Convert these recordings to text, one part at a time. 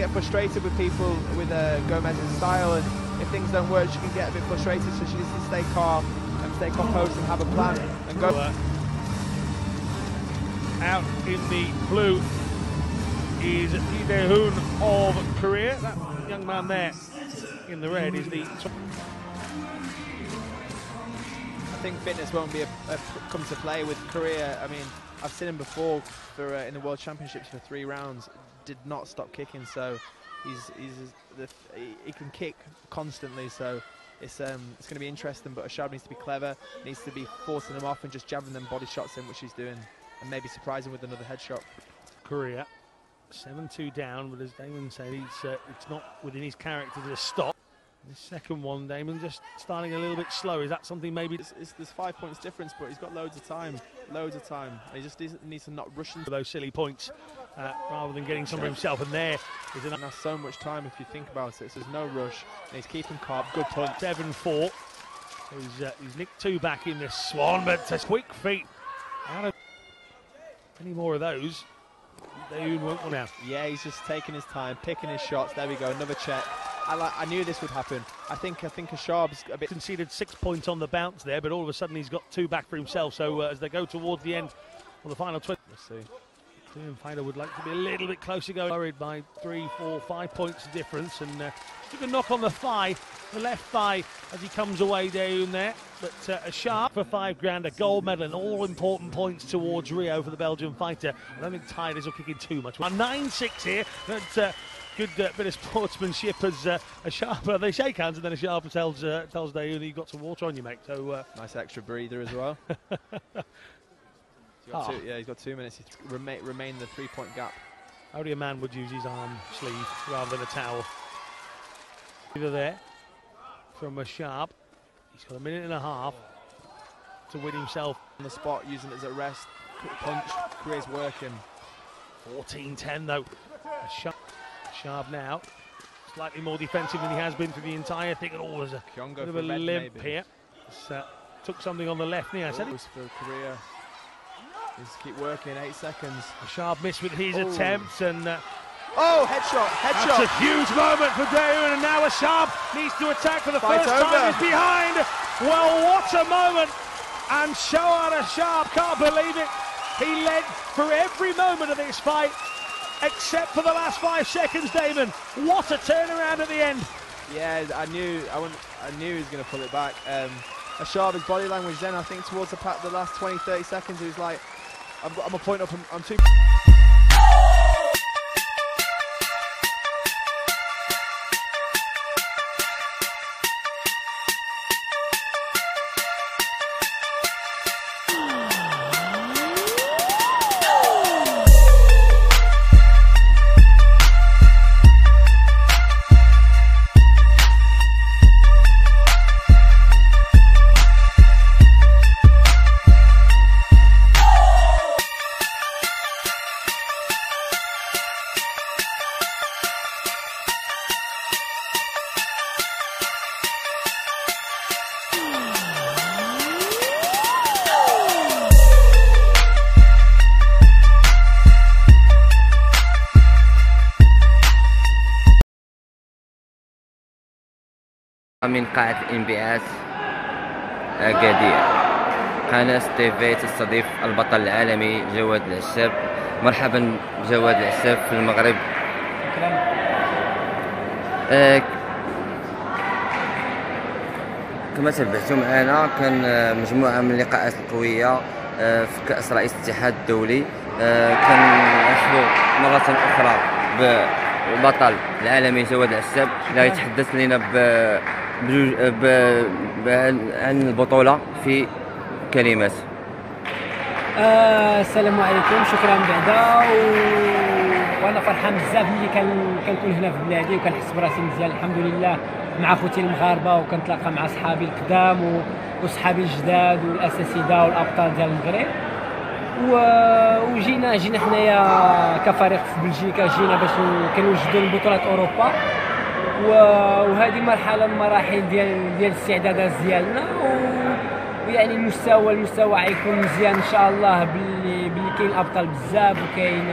get frustrated with people with uh, Gomez's style, and if things don't work, she can get a bit frustrated. So she needs to stay calm and stay composed and have a plan and go. Out in the blue is Lee Hoon of Korea. That young man there in the red is the. I think fitness won't be a, a come to play with Korea. I mean, I've seen him before for uh, in the World Championships for three rounds. Did not stop kicking, so he's he's the, he, he can kick constantly. So it's um, it's going to be interesting. But Achab needs to be clever, needs to be forcing them off and just jabbing them body shots in, which he's doing, and maybe surprising with another headshot. Korea, 7-2 down, but as Damon said, he's uh, it's not within his character to stop. The second one, Damon, just starting a little bit slow. Is that something maybe? It's, it's, there's five points difference, but he's got loads of time, loads of time. He just needs, needs to not rush into those silly points uh, rather than getting some for himself. And there is enough. And so much time if you think about it. So there's no rush. And he's keeping calm. Good punch. 7-4. He's, uh, he's nicked two back in this Swan, but uh, quick feet. Any more of those, they won't out. Yeah, he's just taking his time, picking his shots. There we go, another check. I, I knew this would happen. I think I think Achab's a bit conceded six points on the bounce there, but all of a sudden he's got two back for himself. So uh, as they go towards the end of the final 20, let's see. Korean fighter would like to be a little bit closer, go worried by three, four, five points difference, and uh, took a knock on the thigh, the left thigh, as he comes away down there. But uh, Achab for five grand, a gold medal, and all important points towards Rio for the Belgian fighter. I don't think Tigers will kick in too much. 9-6 here, but uh, good uh, bit of sportsmanship as uh, a sharper. They shake hands and then a sharper tells uh, tells Dae-hoon you've got some water on you, mate. So uh, nice extra breather as well. oh. two, yeah, he's got two minutes to remain, remain the three-point gap. Only a man would use his arm sleeve rather than a towel. Either there from Achab. He's got a minute and a half to win himself on the spot, using it as a rest. Quick punch, Korea's working. 14-10 though. Achab Sharp now, slightly more defensive than he has been for the entire thing. Oh, there's a Kyongo bit of a limp maybe. here. Uh, took something on the left knee. I said it. for Korea. Just keep working. Eight seconds. Achab miss with his oh. attempts and. Uh, oh, headshot! Headshot! That's a huge moment for Dae-hoon, and now Achab needs to attack for the Fight first over. time. He's behind. Well, what a moment! And Shohar Sharp can't believe it. He led for every moment of this fight except for the last five seconds, Damon. What a turnaround at the end. Yeah, I knew I, I knew he was going to pull it back. Um, his body language then, I think towards the, the last 20, 30 seconds, he was like, I'm, I'm a point up, I'm, I'm too... من قاعة الانبعاث أكادير قناة تيفي تستضيف البطل العالمي جواد العشاب مرحبا جواد العشاب في المغرب. آه كما تبعتوا معنا كان مجموعة من اللقاءات القوية آه في كأس رئيس الاتحاد الدولي. آه كان مرة أخرى بالبطل العالمي جواد العشاب اللي يتحدث لنا عن البطولة في كلمات؟ آه السلام عليكم شكرا بعدا. و... وأنا فرحان بزاف ملي كان كنكون هنا في بلادي وكنحس براسي مزيان الحمد لله مع خوتي المغاربة وكنتلاقى مع صحابي القدام و... وصحابي الجداد والأساتذة والأبطال ديال المغرب. و... وجينا جينا حنايا كفريق في بلجيكا جينا باش كنوجدوا بطولات أوروبا. وهذه مرحلة من المراحل ديال ديال الاستعدادات ديالنا ويعني المستوى المستوى غيكون مزيان إن شاء الله باللي باللي كاين ابطال بزاف وكاين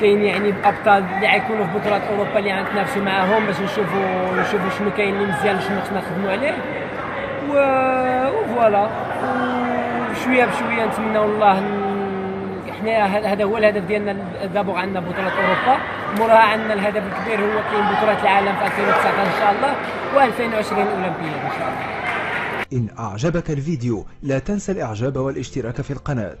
كاين يعني ابطال اللي غيكونوا في بطولات أوروبا اللي غنتنافسوا معاهم باش نشوفوا نشوفوا شنو كاين اللي مزيان وشنو خصنا نخدموا عليه. و وفوالا وشويه بشوية نتمنوا الله حنا هذا هو الهدف ديالنا دابا عندنا بطولات أوروبا. موراها عندنا الهدف الكبير هو كاين بطولات العالم في 2019 إن شاء الله و2020 اولمبياد إن شاء الله. إن أعجبك الفيديو لا تنسى الإعجاب والاشتراك في القناة.